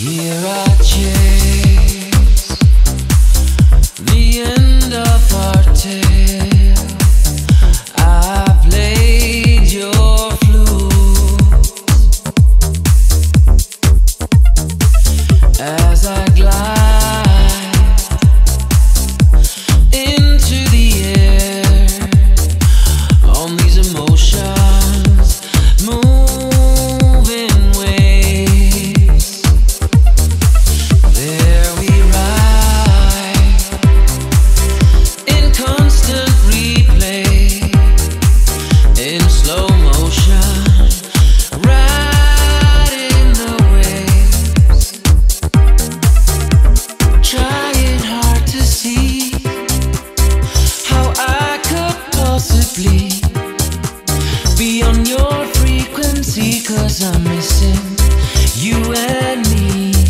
Here I change. cause I'm missing you and me.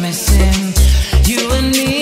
missing. You and me.